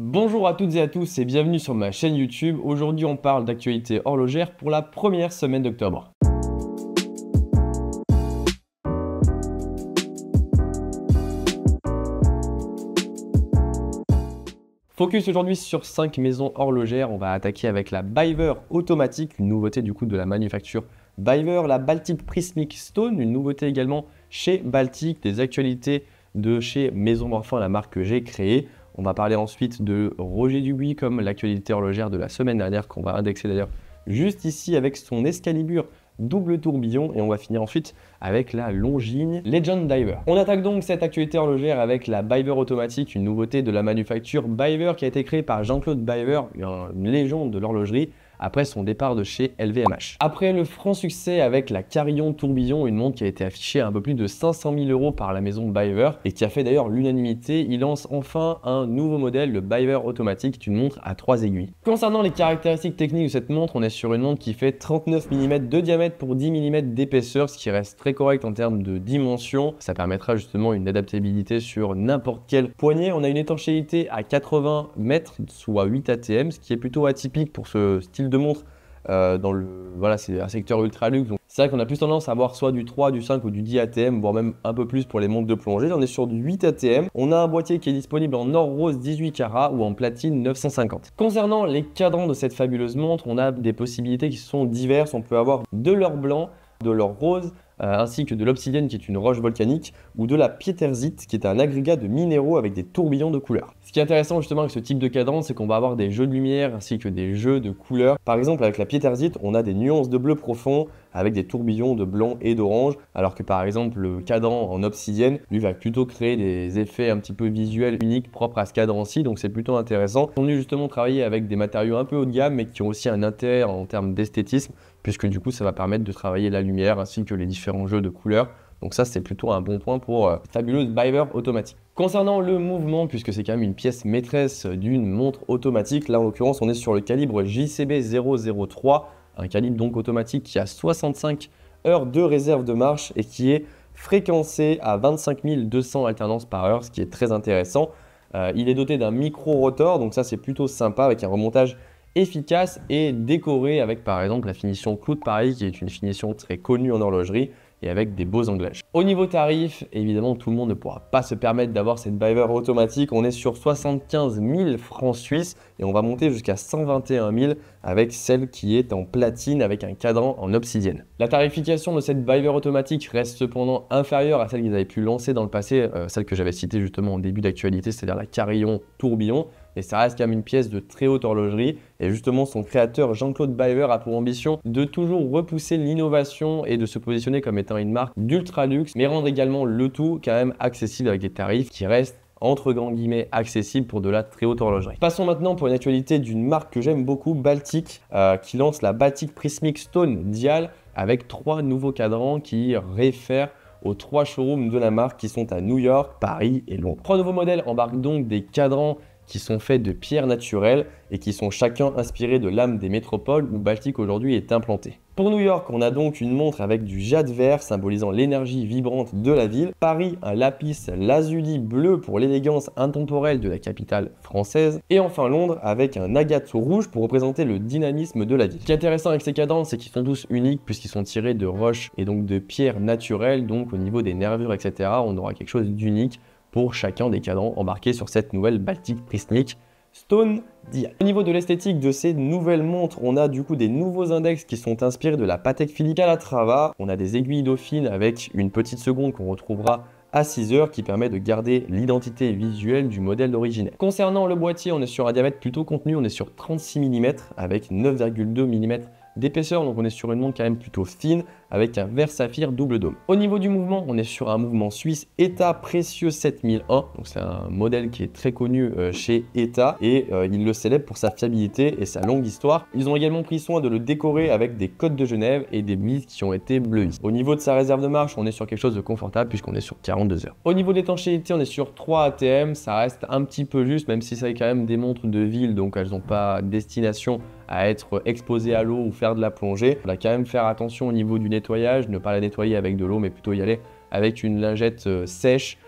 Bonjour à toutes et à tous et bienvenue sur ma chaîne YouTube. Aujourd'hui on parle d'actualité horlogère pour la première semaine d'octobre. Focus aujourd'hui sur 5 maisons horlogères. On va attaquer avec la Biver automatique, une nouveauté du coup de la manufacture Biver, la Baltic Prismic Stone, une nouveauté également chez Baltic, des actualités de chez Maison Morphin, la marque que j'ai créée. On va parler ensuite de Roger Dubuis comme l'actualité horlogère de la semaine dernière qu'on va indexer d'ailleurs juste ici avec son Excalibur double tourbillon et on va finir ensuite avec la Longines Legend Diver. On attaque donc cette actualité horlogère avec la Biver automatique, une nouveauté de la manufacture Biver qui a été créée par Jean-Claude Biver, une légende de l'horlogerie après son départ de chez LVMH. Après le franc succès avec la Carillon Tourbillon, une montre qui a été affichée à un peu plus de 500 000 euros par la maison Biver et qui a fait d'ailleurs l'unanimité, il lance enfin un nouveau modèle, le Biver automatique, une montre à trois aiguilles. Concernant les caractéristiques techniques de cette montre, on est sur une montre qui fait 39 mm de diamètre pour 10 mm d'épaisseur, ce qui reste très correct en termes de dimension. Ça permettra justement une adaptabilité sur n'importe quel poignet. On a une étanchéité à 80 mètres, soit 8 ATM, ce qui est plutôt atypique pour ce style de montre euh, dans le voilà c'est un secteur ultra luxe. C'est vrai qu'on a plus tendance à avoir soit du 3 du 5 ou du 10 ATM voire même un peu plus pour les montres de plongée. On est sur du 8 ATM on a un boîtier qui est disponible en or rose 18 carats ou en platine 950 concernant les cadrans de cette fabuleuse montre on a des possibilités qui sont diverses. On peut avoir de l'or blanc de l'or rose ainsi que de l'obsidienne qui est une roche volcanique, ou de la piétersite qui est un agrégat de minéraux avec des tourbillons de couleurs. Ce qui est intéressant justement avec ce type de cadran, c'est qu'on va avoir des jeux de lumière ainsi que des jeux de couleurs. Par exemple, avec la piétersite, on a des nuances de bleu profond avec des tourbillons de blanc et d'orange, alors que par exemple le cadran en obsidienne, lui va plutôt créer des effets un petit peu visuels uniques propres à ce cadran-ci, donc c'est plutôt intéressant. On a justement travailler avec des matériaux un peu haut de gamme, mais qui ont aussi un intérêt en termes d'esthétisme, puisque du coup ça va permettre de travailler la lumière ainsi que les différents jeux de couleurs. Donc ça c'est plutôt un bon point pour euh, fabuleuse Biver automatique. Concernant le mouvement, puisque c'est quand même une pièce maîtresse d'une montre automatique, là en l'occurrence on est sur le calibre JCB 003, un calibre donc automatique qui a 65 heures de réserve de marche et qui est fréquencé à 25 200 alternances par heure, ce qui est très intéressant. Euh, il est doté d'un micro-rotor, donc ça c'est plutôt sympa avec un remontage efficace et décoré avec par exemple la finition Clou de Paris qui est une finition très connue en horlogerie et avec des beaux anglages. Au niveau tarif, évidemment, tout le monde ne pourra pas se permettre d'avoir cette Biver automatique. On est sur 75 000 francs suisses et on va monter jusqu'à 121 000 avec celle qui est en platine avec un cadran en obsidienne. La tarification de cette Biver automatique reste cependant inférieure à celle qu'ils avaient pu lancer dans le passé, euh, celle que j'avais citée justement en début d'actualité, c'est-à-dire la Carillon Tourbillon et ça reste quand même une pièce de très haute horlogerie. Et justement, son créateur Jean-Claude Biver a pour ambition de toujours repousser l'innovation et de se positionner comme étant une marque d'ultra luxe, mais rendre également le tout quand même accessible avec des tarifs qui restent entre grands guillemets accessibles pour de la très haute horlogerie. Passons maintenant pour une actualité d'une marque que j'aime beaucoup, Baltic, euh, qui lance la Baltic Prismic Stone Dial avec trois nouveaux cadrans qui réfèrent aux trois showrooms de la marque qui sont à New York, Paris et Londres. Trois nouveaux modèles embarquent donc des cadrans qui sont faits de pierres naturelles et qui sont chacun inspirés de l'âme des métropoles où Baltic aujourd'hui est implanté. Pour New York, on a donc une montre avec du jade vert symbolisant l'énergie vibrante de la ville. Paris, un lapis lazuli bleu pour l'élégance intemporelle de la capitale française. Et enfin Londres avec un agate rouge pour représenter le dynamisme de la ville. Ce qui est intéressant avec ces cadrans, c'est qu'ils sont tous uniques puisqu'ils sont tirés de roches et donc de pierres naturelles. Donc au niveau des nervures, etc., on aura quelque chose d'unique pour chacun des cadrans embarqués sur cette nouvelle Baltic Prismic Stone Dial. Au niveau de l'esthétique de ces nouvelles montres, on a du coup des nouveaux index qui sont inspirés de la Patek Philippe Calatrava. On a des aiguilles dauphines avec une petite seconde qu'on retrouvera à 6 heures qui permet de garder l'identité visuelle du modèle d'origine. Concernant le boîtier, on est sur un diamètre plutôt contenu, on est sur 36 mm avec 9,2 mm d'épaisseur, donc on est sur une montre quand même plutôt fine avec un verre saphir double dôme. Au niveau du mouvement, on est sur un mouvement suisse ETA Précieux 7001, donc c'est un modèle qui est très connu euh, chez ETA et euh, il le célèbre pour sa fiabilité et sa longue histoire. Ils ont également pris soin de le décorer avec des codes de Genève et des mises qui ont été bleues. Au niveau de sa réserve de marche, on est sur quelque chose de confortable puisqu'on est sur 42 heures. Au niveau de l'étanchéité, on est sur 3 ATM, ça reste un petit peu juste même si ça est quand même des montres de ville donc elles n'ont pas destination à être exposées à l'eau ou faire de la plongée. On va quand même faire attention au niveau du ne pas la nettoyer avec de l'eau, mais plutôt y aller avec une lingette euh, sèche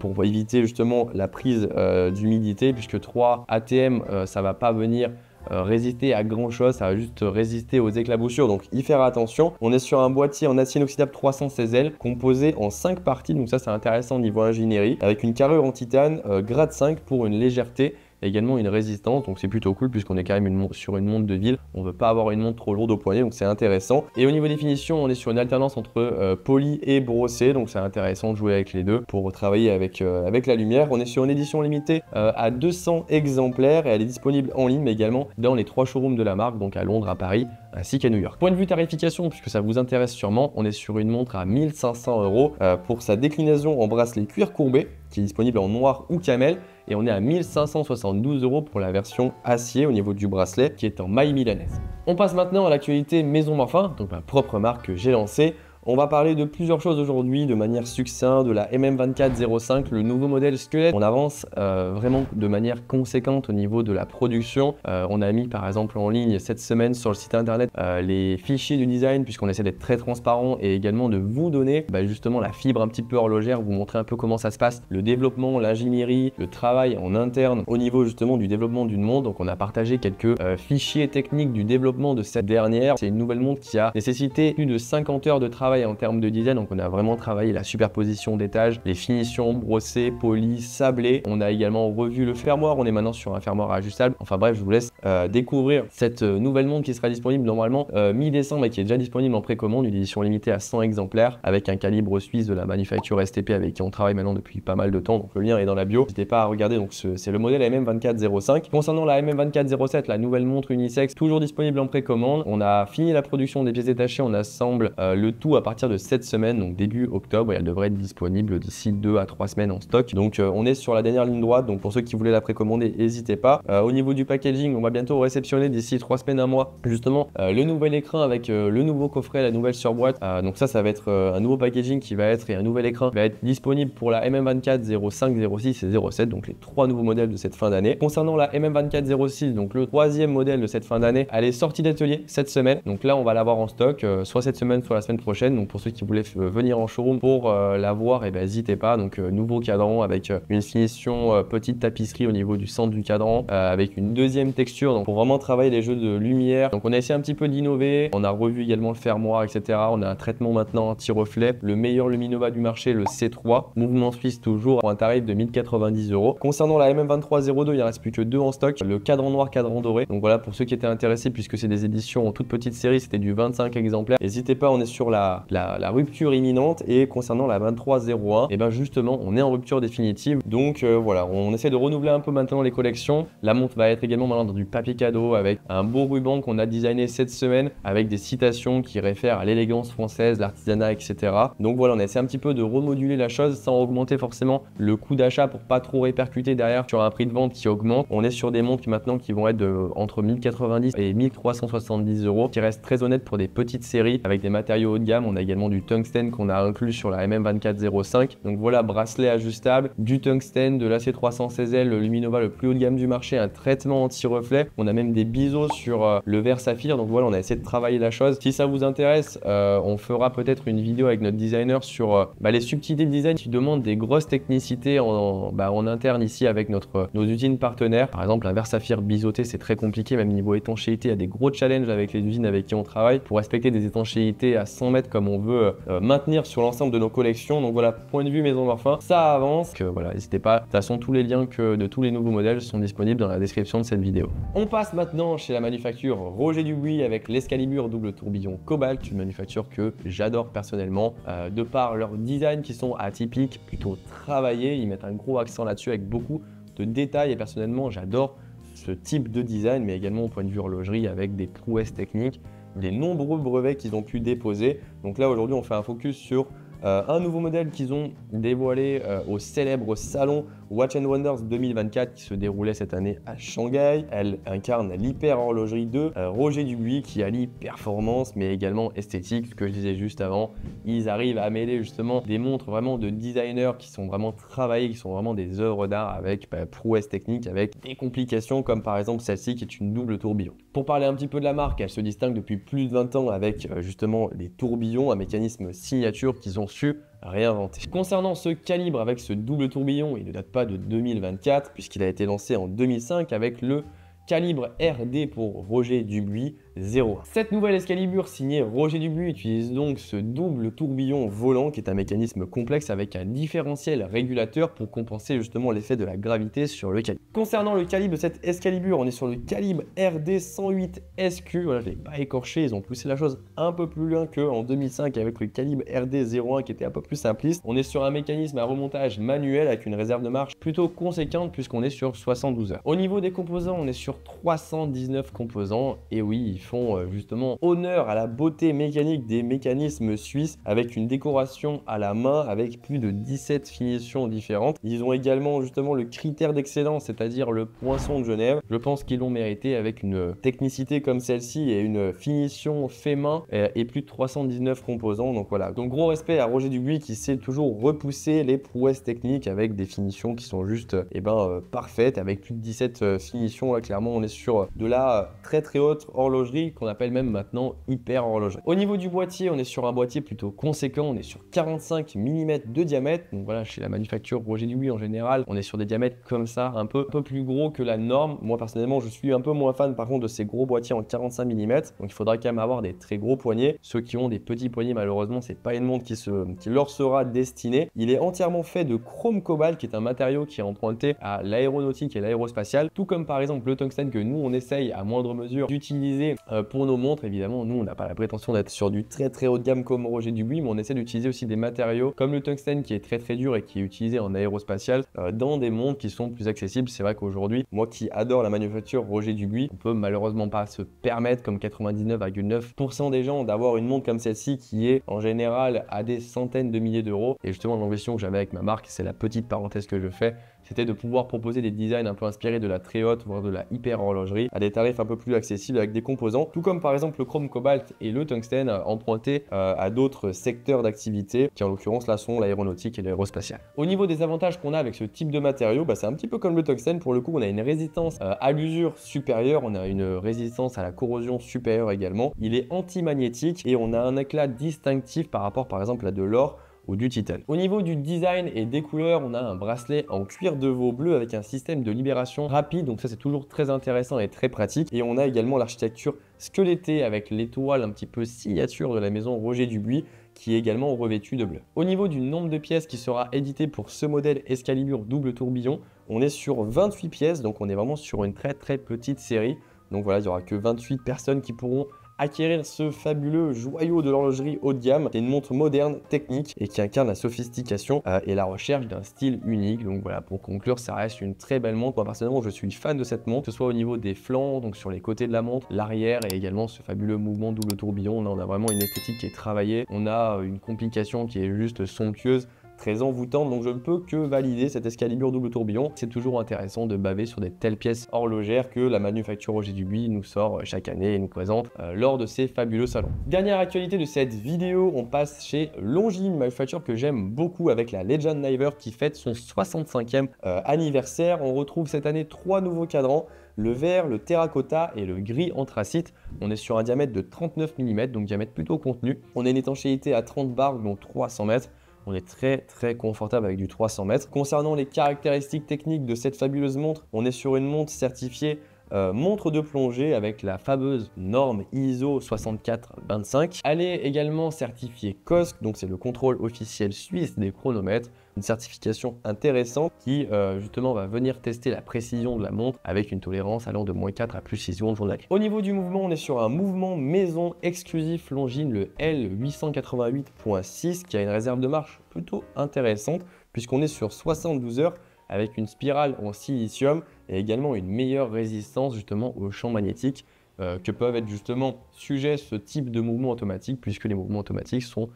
pour éviter justement la prise d'humidité, puisque 3 ATM, ça va pas venir euh, résister à grand chose, ça va juste résister aux éclaboussures, donc y faire attention. On est sur un boîtier en acier inoxydable 316L composé en 5 parties, donc ça c'est intéressant au niveau ingénierie, avec une carrure en titane euh, grade 5 pour une légèreté également une résistance, donc c'est plutôt cool puisqu'on est quand même sur une montre de ville, on ne veut pas avoir une montre trop lourde au poignet, donc c'est intéressant. Et au niveau des finitions, on est sur une alternance entre euh, poli et brossé, donc c'est intéressant de jouer avec les deux pour travailler avec, euh, avec la lumière. On est sur une édition limitée euh, à 200 exemplaires et elle est disponible en ligne, mais également dans les trois showrooms de la marque, donc à Londres, à Paris, ainsi qu'à New York. Point de vue tarification, puisque ça vous intéresse sûrement, on est sur une montre à 1500 euros pour sa déclinaison en bracelet cuir courbé, qui est disponible en noir ou camel et on est à 1572 euros pour la version acier au niveau du bracelet qui est en maille milanaise. On passe maintenant à l'actualité Maison Morphin, donc ma propre marque que j'ai lancée. On va parler de plusieurs choses aujourd'hui de manière succincte, de la MM2405, le nouveau modèle squelette. On avance euh, vraiment de manière conséquente au niveau de la production. Euh, on a mis par exemple en ligne cette semaine sur le site internet euh, les fichiers du design puisqu'on essaie d'être très transparent et également de vous donner bah, justement la fibre un petit peu horlogère, vous montrer un peu comment ça se passe, le développement, l'ingénierie, le travail en interne au niveau justement du développement d'une montre. Donc on a partagé quelques fichiers techniques du développement de cette dernière. C'est une nouvelle montre qui a nécessité plus de 50 heures de travail en termes de design. Donc on a vraiment travaillé la superposition d'étages, les finitions brossées, polies, sablées. On a également revu le fermoir. On est maintenant sur un fermoir ajustable. Enfin bref, je vous laisse euh, découvrir cette euh, nouvelle montre qui sera disponible normalement euh, mi-décembre et qui est déjà disponible en précommande, une édition limitée à 100 exemplaires avec un calibre suisse de la manufacture STP avec qui on travaille maintenant depuis pas mal de temps. Donc le lien est dans la bio. N'hésitez pas à regarder. Donc c'est le modèle MM2405. Concernant la MM2407, la nouvelle montre unisex, toujours disponible en précommande. On a fini la production des pièces détachées. On assemble le tout à partir de cette semaine, donc début octobre, et elle devrait être disponible d'ici 2 à 3 semaines en stock. Donc euh, on est sur la dernière ligne droite, donc pour ceux qui voulaient la précommander, n'hésitez pas. Euh, au niveau du packaging, on va bientôt réceptionner d'ici 3 semaines, un mois, justement euh, le nouvel écran avec le nouveau coffret, la nouvelle surboîte. donc ça, ça va être un nouveau packaging qui va être et un nouvel écran qui va être disponible pour la MM24 05, 06 et 07, donc les trois nouveaux modèles de cette fin d'année. Concernant la MM24 06, donc le troisième modèle de cette fin d'année, elle est sortie d'atelier cette semaine. Donc là, on va l'avoir en stock, soit cette semaine, soit la semaine prochaine. Donc pour ceux qui voulaient venir en showroom pour euh, la voir, eh ben n'hésitez pas. Donc euh, nouveau cadran avec euh, une finition petite tapisserie au niveau du centre du cadran, avec une deuxième texture. Donc pour vraiment travailler les jeux de lumière. Donc on a essayé un petit peu d'innover. On a revu également le fermoir, etc. On a un traitement maintenant anti-reflet. Le meilleur Luminova du marché, le C3. Mouvement suisse toujours pour un tarif de 1090 euros. Concernant la MM2302, il ne reste plus que deux en stock. Le cadran noir, cadran doré. Donc voilà pour ceux qui étaient intéressés, puisque c'est des éditions en toute petite série, c'était du 25 exemplaires. N'hésitez pas, on est sur la, la, rupture imminente et concernant la 2301, et eh ben justement on est en rupture définitive donc euh, voilà on essaie de renouveler un peu maintenant les collections. La montre va être également maintenant dans du papier cadeau avec un beau ruban qu'on a designé cette semaine avec des citations qui réfèrent à l'élégance française, l'artisanat etc. Donc voilà on essaie un petit peu de remoduler la chose sans augmenter forcément le coût d'achat pour pas trop répercuter derrière sur un prix de vente qui augmente. On est sur des montres maintenant qui vont être de, entre 1090 et 1370 euros qui restent très honnêtes pour des petites séries avec des matériaux haut de gamme. On a également du tungstène qu'on a inclus sur la MM2405. Donc voilà, bracelet ajustable, du tungstène, de l'AC316L, le Luminova le plus haut de gamme du marché, un traitement anti-reflet. On a même des biseaux sur euh, le verre saphir. Donc voilà, on a essayé de travailler la chose. Si ça vous intéresse, euh, on fera peut-être une vidéo avec notre designer sur euh, bah, les subtilités de design qui demandent des grosses technicités en, bah, interne ici avec notre, nos usines partenaires. Par exemple, un verre saphir biseauté, c'est très compliqué, même niveau étanchéité, il y a des gros challenges avec les usines avec qui on travaille pour respecter des étanchéités à 100 mètres comme on veut maintenir sur l'ensemble de nos collections. Donc voilà, point de vue Maison Morphin, ça avance. Que voilà, n'hésitez pas. De toute façon, tous les liens de tous les nouveaux modèles sont disponibles dans la description de cette vidéo. On passe maintenant chez la manufacture Roger Dubuis avec l'Escalibur double tourbillon Cobalt, une manufacture que j'adore personnellement, euh, de par leur design qui sont atypiques, plutôt travaillés. Ils mettent un gros accent là-dessus avec beaucoup de détails et personnellement, j'adore ce type de design, mais également au point de vue horlogerie avec des prouesses techniques, des nombreux brevets qu'ils ont pu déposer. Donc là, aujourd'hui, on fait un focus sur euh, un nouveau modèle qu'ils ont dévoilé euh, au célèbre salon Watch and Wonders 2024 qui se déroulait cette année à Shanghai. Elle incarne l'hyper horlogerie de euh, Roger Dubuis qui allie performance mais également esthétique, ce que je disais juste avant. Ils arrivent à mêler justement des montres vraiment de designers qui sont vraiment travaillées, qui sont vraiment des œuvres d'art avec bah, prouesse technique, avec des complications comme par exemple celle-ci qui est une double tourbillon. Pour parler un petit peu de la marque, elle se distingue depuis plus de 20 ans avec justement les tourbillons, un mécanisme signature qu'ils ont su réinventé. Concernant ce calibre avec ce double tourbillon, il ne date pas de 2024 puisqu'il a été lancé en 2005 avec le calibre RD pour Roger Dubuis 0. Cette nouvelle Excalibur signée Roger Dubuis utilise donc ce double tourbillon volant qui est un mécanisme complexe avec un différentiel régulateur pour compenser justement l'effet de la gravité sur le calibre. Concernant le calibre de cette Excalibur, on est sur le calibre RD 108 SQ, voilà je l'ai pas écorché, ils ont poussé la chose un peu plus loin qu'en 2005 avec le calibre RD 01 qui était un peu plus simpliste. On est sur un mécanisme à remontage manuel avec une réserve de marche plutôt conséquente puisqu'on est sur 72 heures. Au niveau des composants, on est sur 319 composants et oui, il font euh, justement honneur à la beauté mécanique des mécanismes suisses avec une décoration à la main avec plus de 17 finitions différentes. Ils ont également justement le critère d'excellence, c'est-à-dire le poinçon de Genève. Je pense qu'ils l'ont mérité avec une technicité comme celle-ci et une finition fait main euh, et plus de 319 composants. Donc voilà. Donc gros respect à Roger Dubuis qui sait toujours repousser les prouesses techniques avec des finitions qui sont juste et eh ben, euh, parfaites avec plus de 17 finitions. Là, clairement, on est sur de la très très haute horlogerie qu'on appelle même maintenant hyper horlogerie. Au niveau du boîtier, on est sur un boîtier plutôt conséquent, on est sur 45 mm de diamètre. Donc voilà, chez la manufacture Roger Dubuis en général, on est sur des diamètres comme ça, un peu, un peu plus gros que la norme. Moi personnellement, je suis un peu moins fan par contre de ces gros boîtiers en 45 mm. Donc il faudra quand même avoir des très gros poignets. Ceux qui ont des petits poignets, malheureusement, c'est pas une montre qui, se, leur sera destinée. Il est entièrement fait de chrome cobalt, qui est un matériau qui est emprunté à l'aéronautique et l'aérospatiale, tout comme par exemple le tungstène que nous on essaye à moindre mesure d'utiliser euh, pour nos montres, évidemment, nous, on n'a pas la prétention d'être sur du très très haut de gamme comme Roger Dubuis, mais on essaie d'utiliser aussi des matériaux comme le tungstène qui est très très dur et qui est utilisé en aérospatial euh, dans des montres qui sont plus accessibles. C'est vrai qu'aujourd'hui, moi qui adore la manufacture Roger Dubuis, on peut malheureusement pas se permettre, comme 99,9% des gens, d'avoir une montre comme celle-ci qui est en général à des centaines de milliers d'euros. Et justement, l'ambition que j'avais avec ma marque, c'est la petite parenthèse que je fais, c'était de pouvoir proposer des designs un peu inspirés de la très haute, voire de la hyper horlogerie, à des tarifs un peu plus accessibles avec des composants, tout comme par exemple le chrome cobalt et le tungstène empruntés euh, à d'autres secteurs d'activité, qui en l'occurrence là sont l'aéronautique et l'aérospatiale. Au niveau des avantages qu'on a avec ce type de matériau, bah, c'est un petit peu comme le tungstène, pour le coup on a une résistance euh, à l'usure supérieure, on a une résistance à la corrosion supérieure également, il est anti-magnétique et on a un éclat distinctif par rapport par exemple à de l'or du titane. Au niveau du design et des couleurs, on a un bracelet en cuir de veau bleu avec un système de libération rapide, donc ça c'est toujours très intéressant et très pratique. Et on a également l'architecture squelettée avec l'étoile un petit peu signature de la maison Roger Dubuis qui est également revêtue de bleu. Au niveau du nombre de pièces qui sera édité pour ce modèle Excalibur double tourbillon, on est sur 28 pièces, donc on est vraiment sur une très très petite série. Donc voilà, il n'y aura que 28 personnes qui pourront acquérir ce fabuleux joyau de l'horlogerie haut de gamme. C'est une montre moderne, technique et qui incarne la sophistication euh, et la recherche d'un style unique. Donc voilà, pour conclure, ça reste une très belle montre. Moi personnellement, je suis fan de cette montre, que ce soit au niveau des flancs, donc sur les côtés de la montre, l'arrière et également ce fabuleux mouvement double tourbillon. Là, on a vraiment une esthétique qui est travaillée. On a une complication qui est juste somptueuse très envoûtante, donc je ne peux que valider cette Excalibur double tourbillon. C'est toujours intéressant de baver sur des telles pièces horlogères que la manufacture Roger Dubuis nous sort chaque année et nous présente euh, lors de ces fabuleux salons. Dernière actualité de cette vidéo, on passe chez Longines, manufacture que j'aime beaucoup avec la Legend Niver qui fête son 65e euh, anniversaire. On retrouve cette année trois nouveaux cadrans le vert, le terracotta et le gris anthracite. On est sur un diamètre de 39 mm, donc diamètre plutôt contenu. On a une étanchéité à 30 bars, dont 300 mètres. On est très très confortable avec du 300 mètres. Concernant les caractéristiques techniques de cette fabuleuse montre, on est sur une montre certifiée euh, montre de plongée avec la fameuse norme ISO 6425. Elle est également certifiée COSC, donc c'est le contrôle officiel suisse des chronomètres, une certification intéressante qui euh, justement va venir tester la précision de la montre avec une tolérance allant de moins 4 à plus 6 secondes. Au niveau du mouvement, on est sur un mouvement maison exclusif Longines, le L888.6 qui a une réserve de marche plutôt intéressante puisqu'on est sur 72 heures avec une spirale en silicium et également une meilleure résistance justement aux champs magnétiques euh, que peuvent être justement sujets ce type de mouvement automatique puisque les mouvements automatiques sont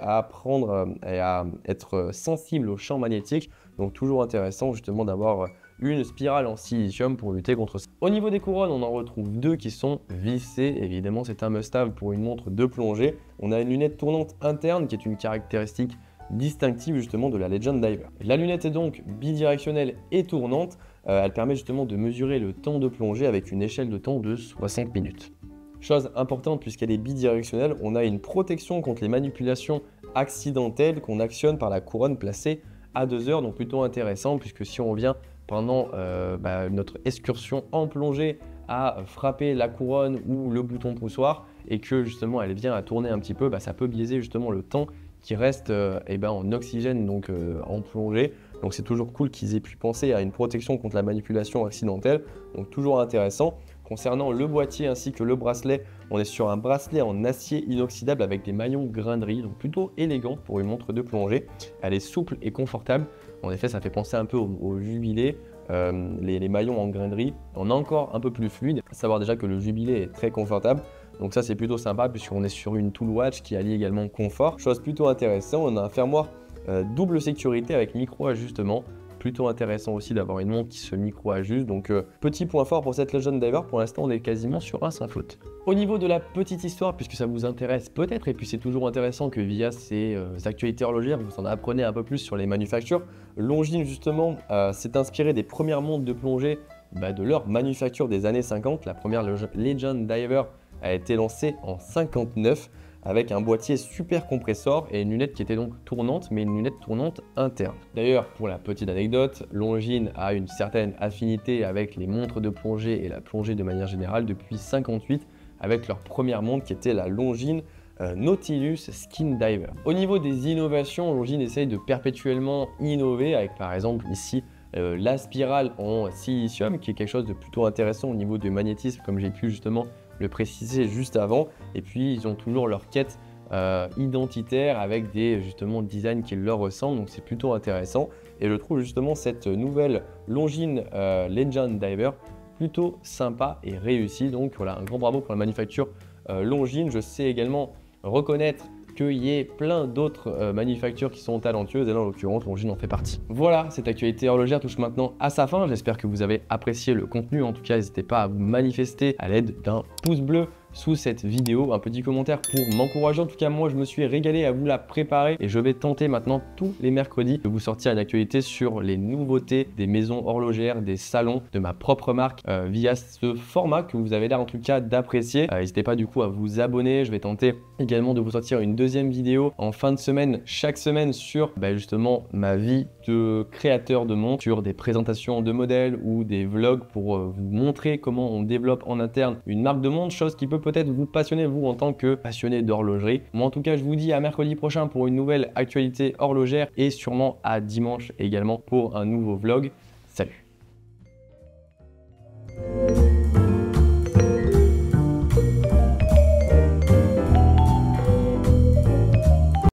à prendre euh, et à être sensibles aux champs magnétiques. Donc toujours intéressant justement d'avoir une spirale en silicium pour lutter contre ça. Au niveau des couronnes, on en retrouve deux qui sont vissées. Évidemment, c'est un must-have pour une montre de plongée. On a une lunette tournante interne qui est une caractéristique distinctive justement de la Legend Diver. La lunette est donc bidirectionnelle et tournante. Euh, elle permet justement de mesurer le temps de plongée avec une échelle de temps de 60 minutes. Chose importante puisqu'elle est bidirectionnelle, on a une protection contre les manipulations accidentelles qu'on actionne par la couronne placée à 2 heures, donc plutôt intéressant puisque si on vient pendant euh, bah, notre excursion en plongée à frapper la couronne ou le bouton poussoir et que justement elle vient à tourner un petit peu, bah, ça peut biaiser justement le temps qui reste euh, eh ben, en oxygène, donc euh, en plongée. Donc c'est toujours cool qu'ils aient pu penser à une protection contre la manipulation accidentelle, donc toujours intéressant. Concernant le boîtier ainsi que le bracelet, on est sur un bracelet en acier inoxydable avec des maillons grainerie, donc plutôt élégant pour une montre de plongée. Elle est souple et confortable. En effet, ça fait penser un peu au, jubilé. Euh, les, maillons en grainerie, on a encore un peu plus fluide. À savoir déjà que le jubilé est très confortable. Donc ça c'est plutôt sympa puisqu'on est sur une tool watch qui allie également confort. Chose plutôt intéressante, on a un fermoir euh, double sécurité avec micro ajustement. Plutôt intéressant aussi d'avoir une montre qui se micro-ajuste. Donc, euh, petit point fort pour cette Legend Diver. Pour l'instant, on est quasiment sur un sans faute. Au niveau de la petite histoire, puisque ça vous intéresse peut-être, et puis c'est toujours intéressant que via ces euh, actualités horlogères, vous en apprenez un peu plus sur les manufactures. Longines, justement, s'est inspiré des premières montres de plongée bah, de leur manufacture des années 50. La première Legend Diver a été lancée en 59 avec un boîtier super compressor et une lunette qui était donc tournante, mais une lunette tournante interne. D'ailleurs, pour la petite anecdote, Longines a une certaine affinité avec les montres de plongée et la plongée de manière générale depuis 58 avec leur première montre qui était la Longines euh, Nautilus Skin Diver. Au niveau des innovations, Longines essaye de perpétuellement innover avec par exemple ici euh, la spirale en silicium qui est quelque chose de plutôt intéressant au niveau du magnétisme comme j'ai pu justement le préciser juste avant. Et puis, ils ont toujours leur quête euh, identitaire avec des justement designs qui leur ressemblent. Donc, c'est plutôt intéressant. Et je trouve justement cette nouvelle Longines euh, Legend Diver plutôt sympa et réussie. Donc, voilà, un grand bravo pour la manufacture euh, Longines. Je sais également reconnaître qu'il y ait plein d'autres euh, manufactures qui sont talentueuses, et là en l'occurrence Longines en fait partie. Voilà, cette actualité horlogère touche maintenant à sa fin, j'espère que vous avez apprécié le contenu, en tout cas n'hésitez pas à vous manifester à l'aide d'un pouce bleu sous cette vidéo, un petit commentaire pour m'encourager. En tout cas, moi, je me suis régalé à vous la préparer et je vais tenter maintenant tous les mercredis de vous sortir une actualité sur les nouveautés des maisons horlogères, des salons de ma propre marque euh, via ce format que vous avez l'air en tout cas d'apprécier. Euh, n'hésitez pas du coup à vous abonner. Je vais tenter également de vous sortir une deuxième vidéo en fin de semaine, chaque semaine sur bah, justement ma vie de créateur de montres, sur des présentations de modèles ou des vlogs pour euh, vous montrer comment on développe en interne une marque de montre, chose qui peut peut-être vous passionner vous en tant que passionné d'horlogerie. Moi en tout cas je vous dis à mercredi prochain pour une nouvelle actualité horlogère et sûrement à dimanche également pour un nouveau vlog. Salut